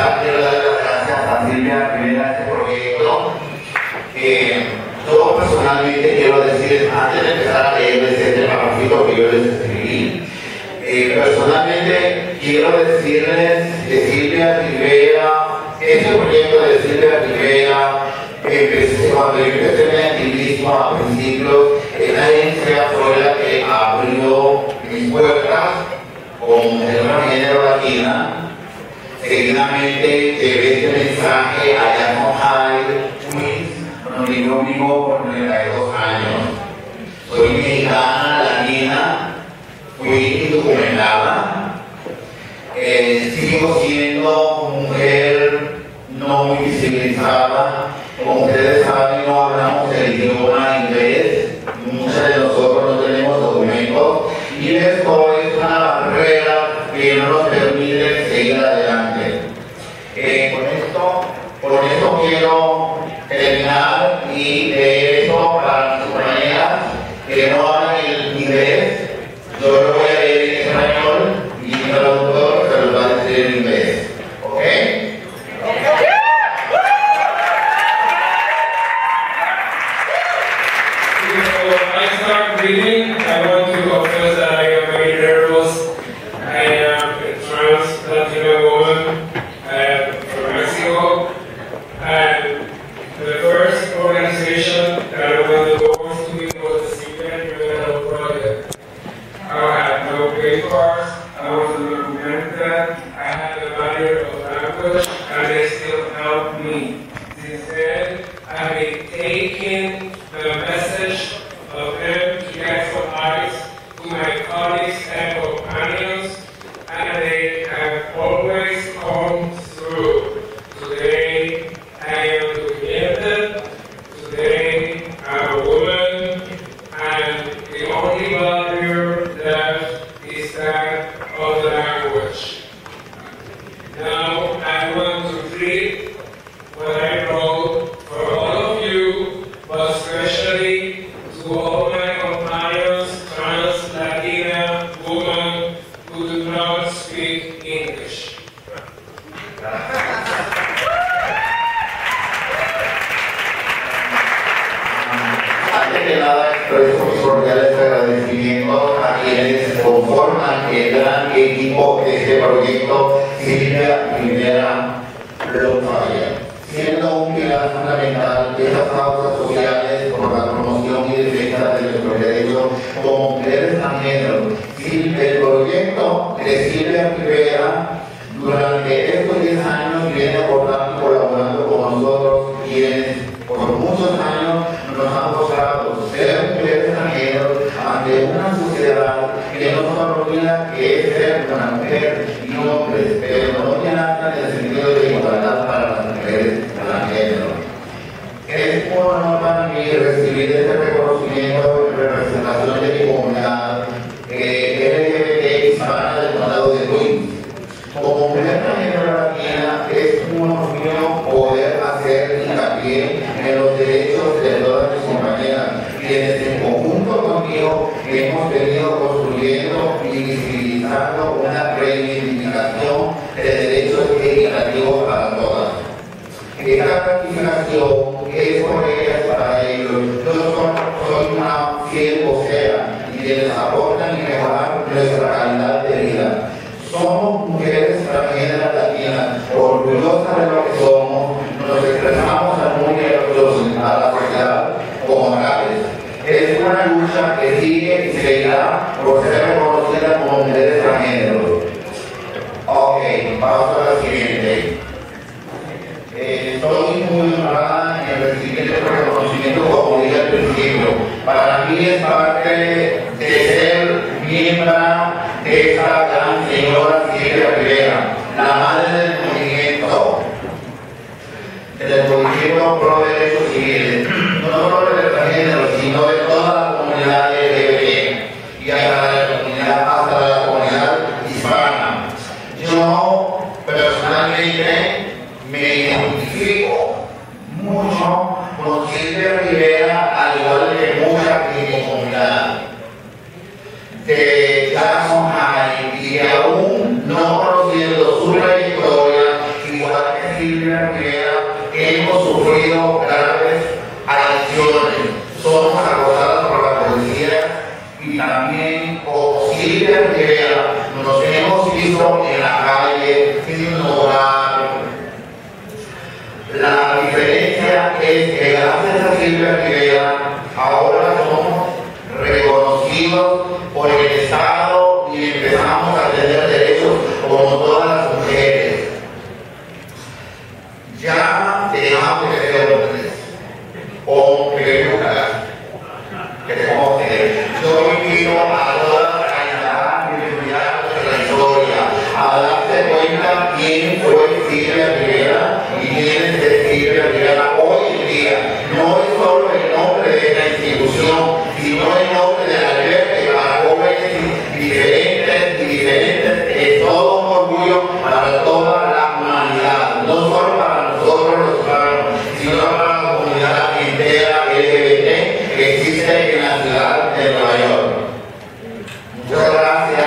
quiero dar las gracias a Silvia Primera de este proyecto. Eh, yo personalmente quiero decir, antes de empezar a leer ese pamfleto que yo les escribí, eh, personalmente quiero decirles que Silvia Rivera, este proyecto de Silvia Rivera, empecé, cuando yo empecé mi activismo a principios, esta agencia fue la que abrió mis puertas con el género latina. Seguidamente llevé este mensaje Queens, donde yo vivo por 32 años. Soy mexicana, terminar y I had a barrier of language, and they still helped me. Since then, I've been taking the message of get some eyes to my colleagues and companions, and they have always come through. Today, I am documented. Today, I'm a woman, and the only barrier especially to all my companions, trans Latina women who do not speak English. Antes que nada, expreso mis cordiales agradecimientos a quienes conforman el gran equipo de este proyecto Silvia Rivera Lombaya, siendo un pilar fundamental de estas causas sociales Silvia, el proyecto de Silvia Rivera durante estos 10 años viene aportando colaborando con nosotros quienes por muchos años nos han mostrado ser mujeres extranjeros ante una sociedad que no solo olvida que es ser una mujer y hombres, pero no tiene nada en el sentido de igualdad para las mujeres transgénero. Es un honor para mí recibir este reconocimiento hemos venido construyendo y visibilizando una reivindicación de derechos equitativos para todas. Esta gratificación es por Estoy muy honrada en recibir este reconocimiento como dije al principio. Para mí es parte de ser miembro nos hemos visto en la calle sin hogar. La diferencia es que gracias a Silvia Rivera ahora somos reconocidos por el Estado y empezamos a tener derechos como todas las mujeres. Ya dejamos de ser hombres, gracias.